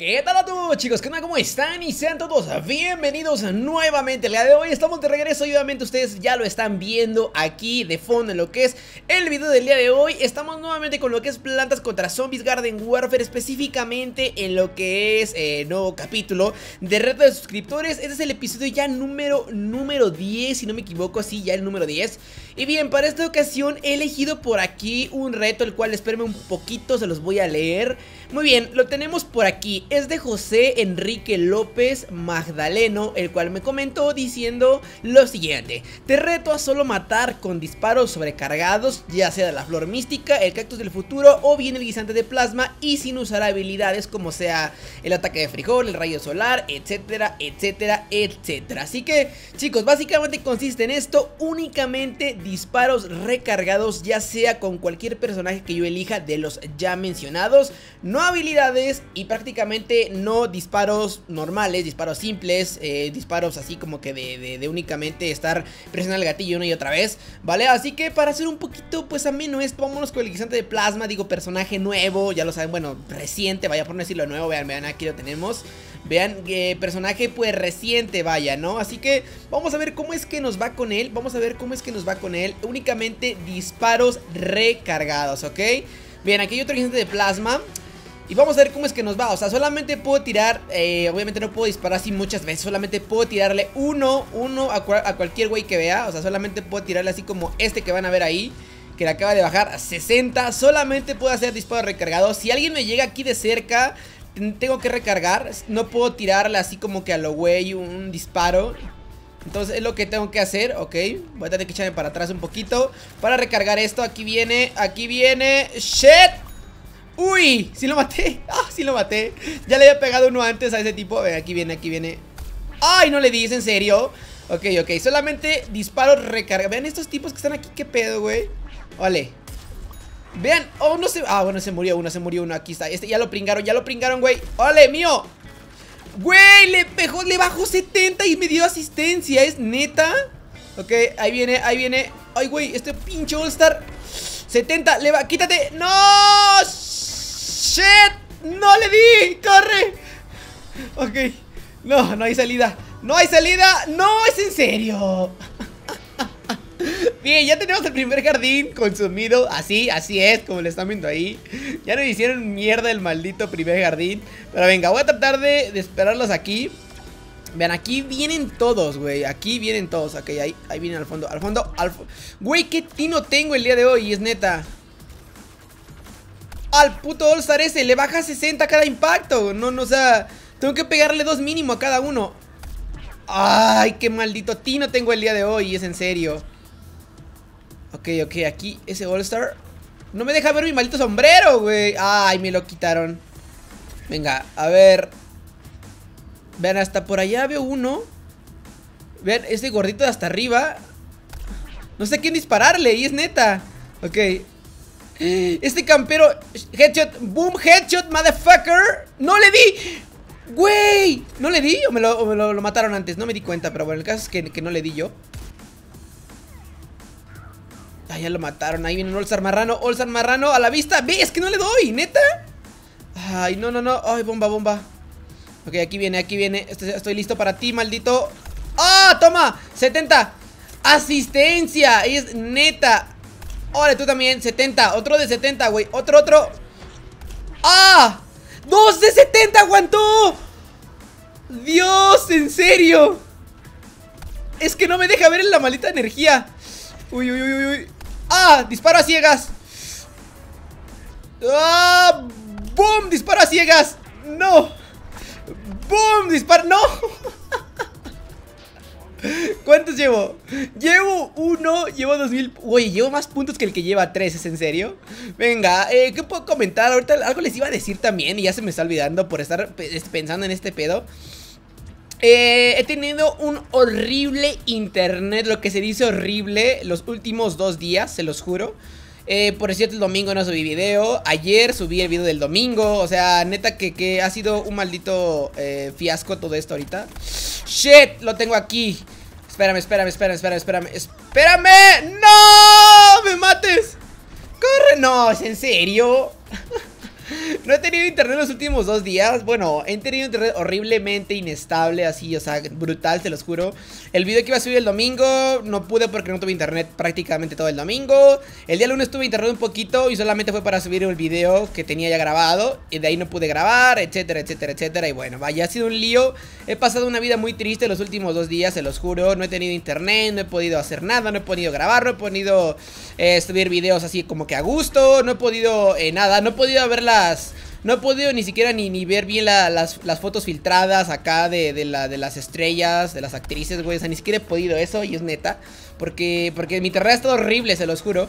¿Qué tal a todos chicos? ¿Qué tal? ¿Cómo están? Y sean todos bienvenidos nuevamente El día de hoy estamos de regreso y obviamente ustedes ya lo están viendo aquí de fondo en lo que es el video del día de hoy Estamos nuevamente con lo que es Plantas contra Zombies Garden Warfare Específicamente en lo que es eh, nuevo capítulo de reto de suscriptores Este es el episodio ya número, número 10 si no me equivoco, sí, ya el número 10 Y bien, para esta ocasión he elegido por aquí un reto el cual espérenme un poquito, se los voy a leer Muy bien, lo tenemos por aquí es de José Enrique López Magdaleno, el cual me comentó diciendo lo siguiente. Te reto a solo matar con disparos sobrecargados, ya sea la flor mística, el cactus del futuro o bien el guisante de plasma y sin usar habilidades como sea el ataque de frijol, el rayo solar, etcétera, etcétera, etcétera. Así que chicos, básicamente consiste en esto, únicamente disparos recargados, ya sea con cualquier personaje que yo elija de los ya mencionados, no habilidades y prácticamente no disparos normales, disparos simples, eh, disparos así como que de, únicamente estar presionando el gatillo una y otra vez, ¿vale? Así que para hacer un poquito pues ameno esto, vámonos con el guisante de plasma, digo personaje nuevo, ya lo saben, bueno, reciente, vaya por no decirlo nuevo, vean, vean, aquí lo tenemos. Vean, eh, personaje pues reciente, vaya, ¿no? Así que vamos a ver cómo es que nos va con él Vamos a ver cómo es que nos va con él Únicamente disparos recargados, ¿ok? Bien, aquí hay otro guisante de plasma y vamos a ver cómo es que nos va, o sea, solamente puedo tirar, eh, obviamente no puedo disparar así muchas veces. Solamente puedo tirarle uno, uno a, cualquier güey que vea. O sea, solamente puedo tirarle así como este que van a ver ahí Que le acaba de bajar a 60 Solamente puedo hacer disparo recargado. Si alguien me llega aquí de cerca, tengo que recargar. No puedo tirarle así como que a lo güey un disparo. Entonces es lo que tengo que hacer, ok. Voy a tener que echarme para atrás un poquito Para recargar esto, aquí viene, aquí viene ¡Shit! ¡Uy! ¡Sí lo maté! ¡Ah! ¡Sí lo maté! Ya le había pegado uno antes a ese tipo ver, Aquí viene, aquí viene ¡Ay! No le di, en serio? Ok, ok, solamente disparo recarga Vean estos tipos que están aquí, ¿qué pedo, güey? Vale Vean, oh, no se... Ah, bueno, se murió uno, se murió uno Aquí está, este ya lo pringaron, ya lo pringaron, güey ¡Vale, mío! Güey, le pegó, le bajó 70 y me dio asistencia ¿Es neta? Ok, ahí viene, ahí viene Ay, güey, este pinche All-Star 70, le va, quítate ¡No! ¡Shit! ¡No le di! ¡Corre! Ok No, no hay salida ¡No hay salida! ¡No! ¡Es en serio! Bien, ya tenemos el primer jardín consumido Así, así es, como le están viendo ahí Ya nos hicieron mierda el maldito primer jardín Pero venga, voy a tratar de, esperarlos aquí Vean, aquí vienen todos, güey Aquí vienen todos, ok, ahí, ahí vienen al fondo Al fondo, al fondo Güey, qué tino tengo el día de hoy, es neta al puto All-Star ese. Le baja 60 cada impacto. No, no, o sea, tengo que pegarle dos mínimo a cada uno. Ay, qué maldito tino tengo el día de hoy. Es en serio. Ok, ok, aquí ese All-Star. No me deja ver mi maldito sombrero, güey. Ay, me lo quitaron. Venga, a ver. Vean, hasta por allá veo uno. Vean, este gordito de hasta arriba. No sé quién dispararle, y es neta. Ok, este campero Headshot, boom, headshot, motherfucker. No le di. Güey, ¿no le di o me, lo, mataron antes? No me di cuenta, pero bueno, el caso es que, no le di yo. Ah, ya lo mataron, ahí viene un Olsar Marrano Olsar Marrano a la vista. Ve, es que no le doy, ¿neta? Ay, no, no, no, ay, bomba, bomba. Ok, aquí viene, aquí viene. Estoy, estoy listo para ti, maldito. ¡Ah, toma! 70 Asistencia, es neta Órale, tú también, 70 Otro de 70, güey, otro, otro ¡Ah! ¡Dos de 70 aguantó! ¡Dios! ¿En serio? Es que no me deja ver en la maldita energía Uy, uy, uy, uy ¡Ah! Disparo a ciegas ¡Ah! ¡Boom! Disparo a ciegas ¡No! ¡Boom! Disparo... ¡No! ¿Cuántos llevo? Llevo uno, llevo dos mil Oye, llevo más puntos que el que lleva tres, ¿es en serio? Venga, eh, ¿qué puedo comentar? Ahorita algo les iba a decir también Y ya se me está olvidando por estar pensando en este pedo eh, he tenido un horrible internet, lo que se dice horrible los últimos dos días, se los juro. Eh, por cierto, el domingo no subí video. Ayer subí el video del domingo. O sea, neta que, ha sido un maldito fiasco todo esto ahorita. Shit, lo tengo aquí. Espérame, espérame, espérame, espérame, espérame. ¡Espérame! ¡No! ¡Me mates! ¡Corre! No, ¿es en serio? No he tenido internet los últimos dos días. Bueno, he tenido internet horriblemente inestable, así, o sea, brutal, te los juro. El video que iba a subir el domingo, no pude porque no tuve internet prácticamente todo el domingo. El día lunes tuve internet un poquito y solamente fue para subir el video que tenía ya grabado. Y de ahí no pude grabar, etcétera, etcétera, etcétera. Y bueno, vaya, ha sido un lío. He pasado una vida muy triste los últimos dos días, se los juro. No he tenido internet, no he podido hacer nada, no he podido grabar, no he podido eh, subir videos así como que a gusto. No he podido eh, nada, no he podido ver las... No he podido ni siquiera ni, ni ver bien las, fotos filtradas acá de, de, la, de las estrellas, de las actrices, güey. O sea, ni siquiera he podido eso y es neta. Porque, porque mi internet ha estado horrible, se los juro.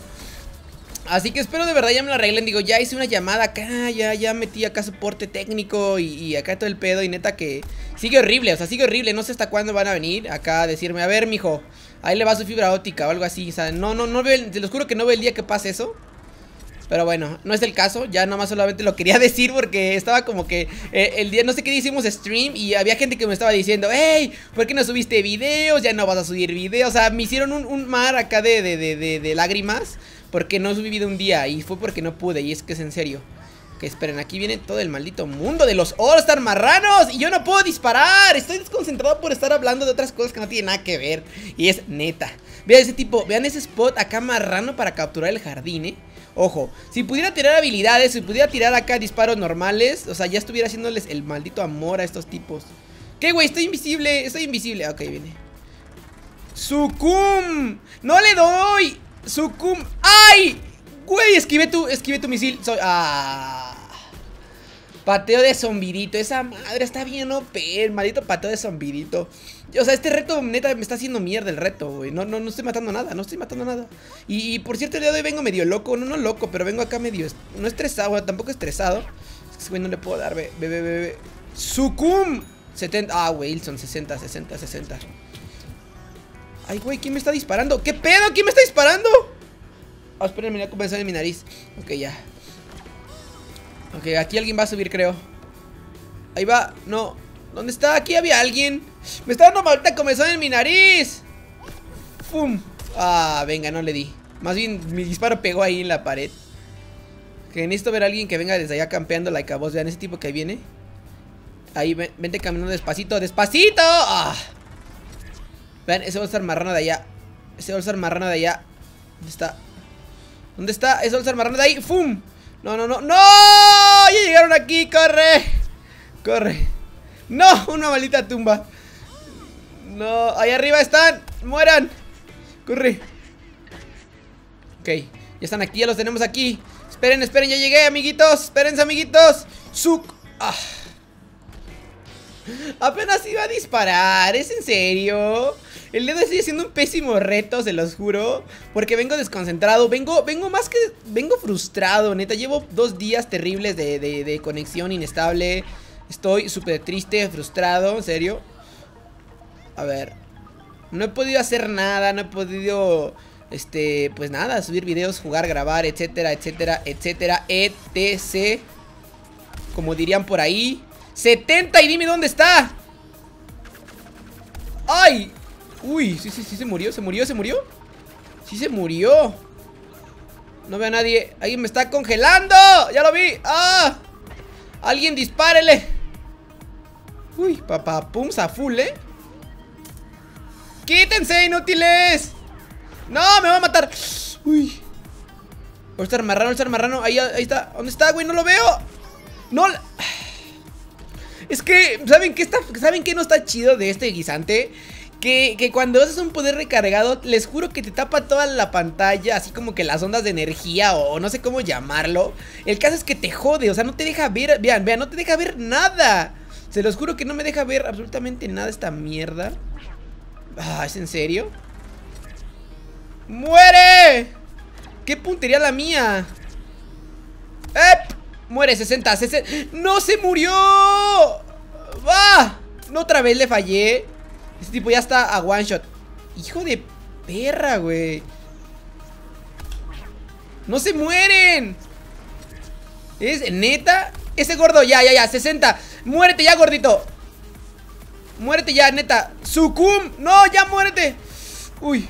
Así que espero de verdad ya me lo arreglen. Digo, ya hice una llamada acá, ya, ya metí acá soporte técnico y, acá todo el pedo. Y neta que sigue horrible, o sea, sigue horrible. No sé hasta cuándo van a venir acá a decirme, a ver, mijo, ahí le va su fibra óptica o algo así. O sea, no, no, no veo, te los juro que no veo el día que pase eso. Pero bueno, no es el caso, ya nomás solamente lo quería decir porque estaba como que eh, el día, no sé qué hicimos stream y había gente que me estaba diciendo, hey, ¿por qué no subiste videos? Ya no vas a subir videos, o sea, me hicieron un, mar acá de, de, de, de, lágrimas porque no subí video un día y fue porque no pude y es que es en serio. Que esperen, aquí viene todo el maldito mundo de los All-Star marranos Y yo no puedo disparar Estoy desconcentrado por estar hablando de otras cosas que no tienen nada que ver Y es neta Vean ese tipo, vean ese spot acá marrano para capturar el jardín, eh Ojo, si pudiera tirar habilidades, si pudiera tirar acá disparos normales, o sea, ya estuviera haciéndoles el maldito amor a estos tipos. ¿Qué, güey? Estoy invisible, estoy invisible. Ok, viene. ¡Sucum! ¡No le doy! ¡Sucum! ¡Ay! Güey, esquive tu, esquive tu misil. ¡Ah! Pateo de zombidito. Esa madre está bien OP. El maldito pateo de zombidito. O sea, este reto, neta, me está haciendo mierda el reto, güey. No, no, no estoy matando nada, no estoy matando nada. Y, por cierto, el día de hoy vengo medio loco. No, no loco, pero vengo acá medio... No estresado, tampoco estresado. Es que güey no le puedo dar, bebé, bebé, bebé. ¡Sucum! 70... Ah, Wilson, 60, 60, 60. Ay, güey, ¿quién me está disparando? ¿Qué pedo? ¿Quién me está disparando? Ah, espérenme, voy a comenzar en mi nariz. Ok, ya. Ok, aquí alguien va a subir, creo. Ahí va. No. ¿Dónde está? Aquí había alguien. Me está dando maldita comezón en mi nariz. ¡Fum! Ah, venga, no le di. Más bien, mi disparo pegó ahí en la pared. Que necesito ver a alguien que venga desde allá campeando like vos. Vean ese tipo que viene. Ahí, vente caminando despacito, despacito. Ah. Vean, ese bolsar marrano de allá. Ese bolsar marrano de allá. ¿Dónde está? ¿Dónde está? Ese bolsar marrano de ahí. ¡Fum! No, no, no. ¡No! Ya llegaron aquí. ¡Corre! ¡Corre! ¡No! Una maldita tumba. No, ahí arriba están. Mueran. Corre. Ok, ya están aquí, ya los tenemos aquí. Esperen, esperen, ya llegué, amiguitos. Espérense, amiguitos. Suk. Ah. Apenas iba a disparar, ¿es en serio? El dedo sigue siendo un pésimo reto, se los juro Porque vengo desconcentrado, vengo, vengo más que... Vengo frustrado, neta Llevo dos días terribles de, de conexión inestable Estoy súper triste, frustrado, en serio a ver. No he podido hacer nada, no he podido... Este, pues nada, subir videos, jugar, grabar, etcétera, etcétera, etcétera, etc. Como dirían por ahí. 70 y dime dónde está. ¡Ay! Uy, sí, sí, sí, se murió, se murió, se murió. Sí se murió. No veo a nadie. Alguien me está congelando. Ya lo vi. ¡Ah! Alguien dispárele. Uy, papá, pum, full, ¿eh? ¡Quítense, inútiles! ¡No, me va a matar! Uy estar marrano, estar marrano ahí, ahí está, ¿dónde está, güey? No lo veo No Es que, ¿saben qué, está, ¿saben qué no está chido de este guisante? Que, que, cuando haces un poder recargado, les juro que te tapa toda la pantalla, así como que las ondas de energía o no sé cómo llamarlo. El caso es que te jode, o sea, no te deja ver, vean, vean, no te deja ver nada. Se los juro que no me deja ver absolutamente nada esta mierda. Ah, ¿es en serio? ¡Muere! ¿Qué puntería la mía? ¡Ep! Muere, 60, 60 ¡No se murió! ¡Va! No otra vez le fallé Este tipo ya está a one shot Hijo de perra, güey ¡No se mueren! ¿Es neta? Ese gordo, ya, ya, ya, 60 Muérete ya, gordito Muérete ya, neta Sucum, no, ya muérete Uy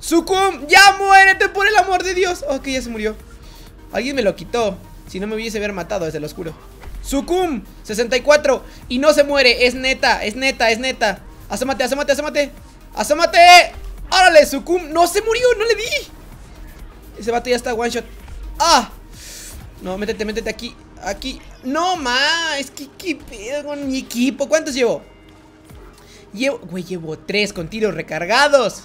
Sucum, ya muérete por el amor de Dios Ok, ya se murió Alguien me lo quitó Si no me hubiese haber matado desde lo oscuro. Sukum, 64. Y no se muere, es neta, es neta, es neta. Asómate, asómate, asómate. Asómate. Órale, Sukum. No se murió, no le di. Ese vato ya está one shot. ¡Ah! No, métete, métete aquí. Aquí. No, ma. Es que qué pedo con mi equipo. ¿Cuántos llevo? Llevo, güey, llevo tres con tiros recargados.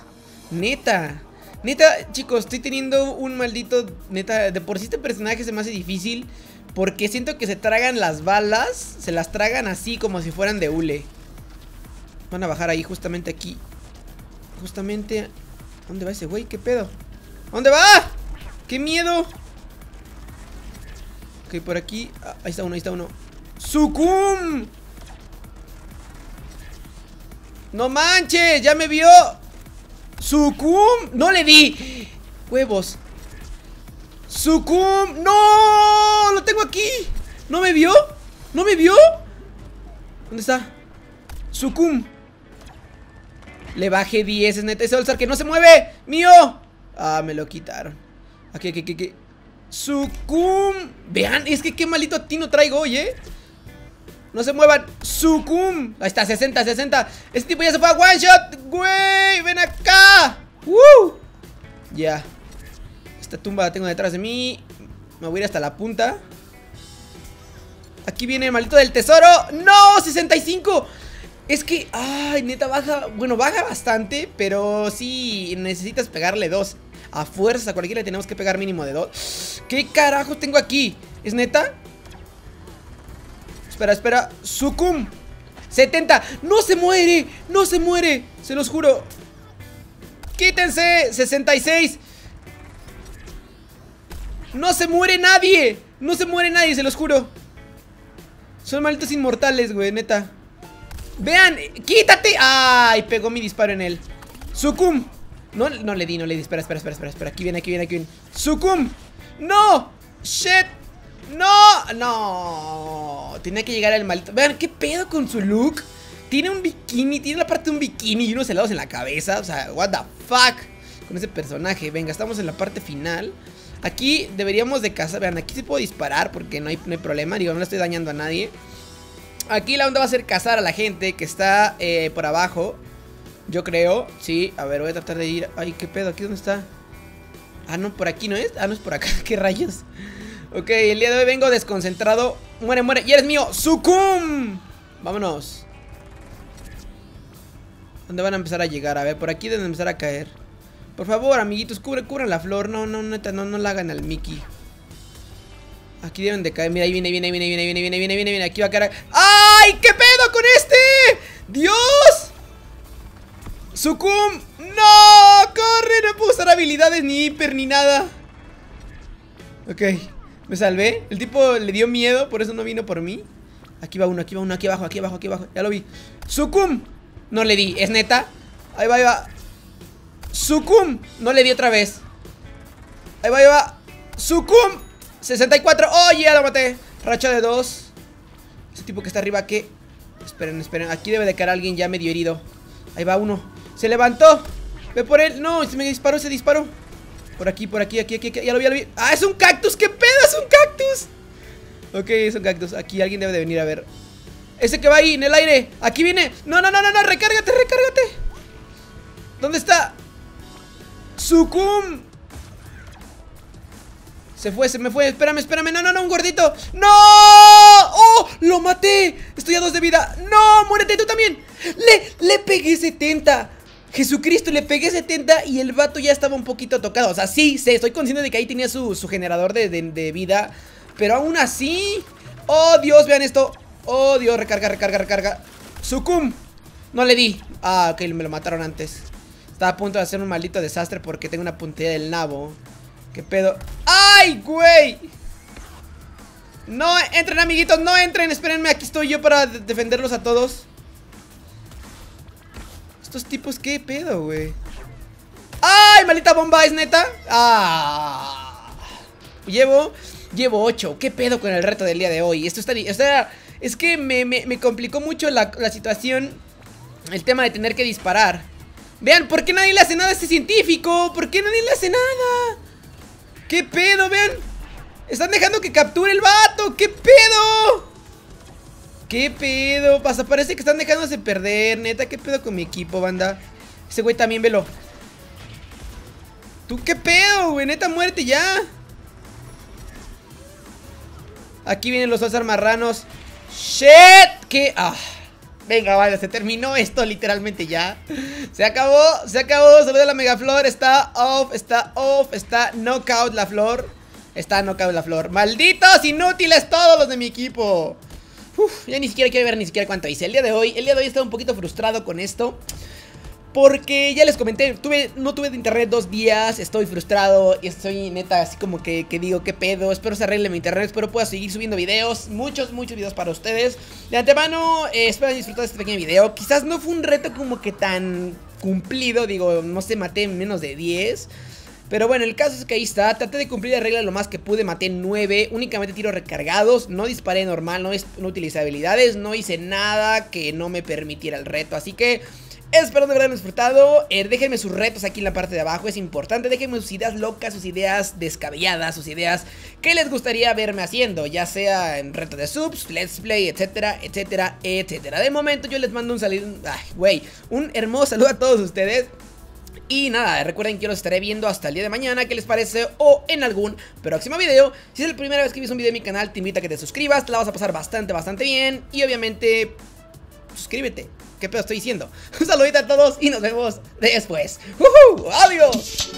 Neta. Neta, chicos, estoy teniendo un maldito. Neta, de por sí este personaje se me hace difícil. Porque siento que se tragan las balas. Se las tragan así como si fueran de hule. Van a bajar ahí, justamente aquí. Justamente. ¿Dónde va ese güey? ¿Qué pedo? ¿Dónde va? ¡Qué miedo! Ok, por aquí. Ah, ahí está uno, ahí está uno. ¡Sukum! ¡No manches! ¡Ya me vio! ¡Sukum! ¡No le di! ¡Huevos! ¡Sukum! ¡No! ¡Lo tengo aquí! ¿No me vio? ¿No me vio? ¿Dónde está? ¡Sukum! Le bajé 10, es neta Ese Olsar que no se mueve ¡Mío! Ah, me lo quitaron Aquí, aquí, aquí, aquí Sukum Vean, es que qué malito tino traigo hoy, ¿eh? No se muevan. Sukum Ahí está, 60, 60 Este tipo ya se fue a one shot. Güey, ven acá. ¡Woo! Ya. Esta tumba la tengo detrás de mí. Me voy a ir hasta la punta. Aquí viene el maldito del tesoro. ¡No! ¡65! Es que, ay, neta, baja. Bueno, baja bastante Pero sí, necesitas pegarle dos. A fuerza, a cualquiera le tenemos que pegar mínimo de dos. ¿Qué carajo tengo aquí? ¿Es neta? Espera, espera Sukum 70 ¡No se muere! ¡No se muere! Se los juro ¡Quítense! 66 ¡No se muere nadie! ¡No se muere nadie, se los juro! Son malditos inmortales, güey, neta ¡Vean! ¡Quítate! ¡Ay! Pegó mi disparo en él Sukum no, no le di, no le di. Espera, espera, espera, espera. Aquí viene, aquí viene, aquí viene. ¡Sukum! ¡No! ¡Shit! ¡No! ¡No! Tiene que llegar el maldito. Vean, ¿qué pedo con su look? Tiene un bikini, tiene la parte de un bikini y unos helados en la cabeza. O sea, what the fuck con ese personaje. Venga, estamos en la parte final. Aquí deberíamos de cazar. Vean, aquí sí puedo disparar porque no hay, no problema. Digo, no le estoy dañando a nadie. Aquí la onda va a ser cazar a la gente que está eh, por abajo. Yo creo, sí, a ver, voy a tratar de ir Ay, qué pedo, ¿aquí dónde está? Ah, no, por aquí no es, ah, no es por acá, qué rayos Ok, el día de hoy vengo desconcentrado. Muere, muere, y eres mío, Sukum Vámonos. ¿Dónde van a empezar a llegar? A ver, por aquí deben empezar a caer. Por favor, amiguitos, cubre, cubran la flor. No, no, neta, no, no la hagan al Mickey. Aquí deben de caer, mira, ahí viene, viene, viene, viene, viene, viene, viene, viene, viene. Aquí va a caer. ¡Ay, qué pedo con este! ¡Dios! ¡Sukum! ¡No! ¡Corre! No puedo usar habilidades ni hiper ni nada. Ok Me salvé El tipo le dio miedo Por eso no vino por mí Aquí va uno, aquí va uno, aquí abajo, aquí abajo, aquí abajo Ya lo vi ¡Sukum! No le di, ¿es neta? Ahí va, ahí va ¡Sukum! No le di otra vez Ahí va, ahí va ¡Sukum! 64 ¡Oh, ya lo maté! Racha de dos Ese tipo que está arriba, ¿qué? Esperen, esperen Aquí debe de caer alguien ya medio herido Ahí va uno se levantó. Ve por él. No, se me disparó, se disparó. Por aquí, por aquí, aquí, aquí, Ya lo vi, ya lo vi. ¡Ah, es un cactus! ¿Qué pedo? ¡Es un cactus! Ok, es un cactus. Aquí alguien debe de venir a ver. Ese que va ahí, en el aire. Aquí viene. No, no, no, no, no. Recárgate, recárgate. ¿Dónde está? Sukum. Se fue, se me fue. Espérame, espérame. No, no, no, un gordito. ¡No! ¡Oh! ¡Lo maté! Estoy a dos de vida. ¡No! ¡Muérete tú también! ¡Le, le pegué 70! Jesucristo, le pegué 70 y el vato ya estaba un poquito tocado. O sea, sí, sé, estoy consciente de que ahí tenía su, generador de, vida. Pero aún así... ¡Oh, Dios! Vean esto. ¡Oh, Dios! Recarga, recarga, recarga. ¡Sukum! No le di. Ah, ok, me lo mataron antes. Estaba a punto de hacer un maldito desastre porque tengo una puntería del nabo. ¿Qué pedo? ¡Ay, güey! No entren, amiguitos, no entren. Espérenme, aquí estoy yo para defenderlos a todos. Estos tipos, ¿qué pedo, güey? ¡Ay, maldita bomba! ¿Es neta? ¡Ah! Llevo, llevo 8 ¿Qué pedo con el reto del día de hoy? Esto está... O sea, es que me, complicó mucho la, situación El tema de tener que disparar Vean, ¿por qué nadie le hace nada a este científico? ¿Por qué nadie le hace nada? ¿Qué pedo, vean? Están dejando que capture el vato. ¿Qué pedo? ¿Qué pedo? Pasa, parece que están dejándose perder. Neta, ¿qué pedo con mi equipo, banda? Ese güey también, velo. ¿Tú qué pedo, güey? Neta, muerte ya. Aquí vienen los dos armarranos. ¡Shit! ¿Qué? Ah. Venga, vale, se terminó esto literalmente ya. Se acabó, se acabó. Saluda a la Megaflor. Está off, está off, está knockout la flor. Está knockout la flor. ¡Malditos inútiles todos los de mi equipo! Uf, ya ni siquiera quiero ver ni siquiera cuánto hice. El día de hoy, el día de hoy estaba un poquito frustrado con esto. Porque ya les comenté, tuve, no tuve de internet dos días, estoy frustrado y estoy neta así como que, digo, qué pedo, espero se arregle mi internet, espero pueda seguir subiendo videos, muchos, muchos videos para ustedes. De antemano, eh, espero disfrutar de este pequeño video, quizás no fue un reto como que tan cumplido, digo, no sé, maté menos de 10. Pero bueno, el caso es que ahí está, traté de cumplir la regla lo más que pude, maté 9, únicamente tiros recargados, no disparé normal, no, no utilicé habilidades, no hice nada que no me permitiera el reto, así que... Espero que hayan disfrutado. Eh, déjenme sus retos aquí en la parte de abajo, es importante. Déjenme sus ideas locas, sus ideas descabelladas, sus ideas que les gustaría verme haciendo, ya sea en reto de subs, let's play, etcétera, etcétera, etcétera. De momento yo les mando un saludo, ay, güey, un hermoso saludo a todos ustedes. Y nada, recuerden que yo los estaré viendo hasta el día de mañana, ¿qué les parece? O en algún próximo video. Si es la primera vez que ves un video en mi canal, te invito a que te suscribas, te la vas a pasar bastante, bastante bien. Y obviamente, suscríbete. ¿Qué pedo estoy diciendo? Un saludito a todos y nos vemos después. ¡Adiós!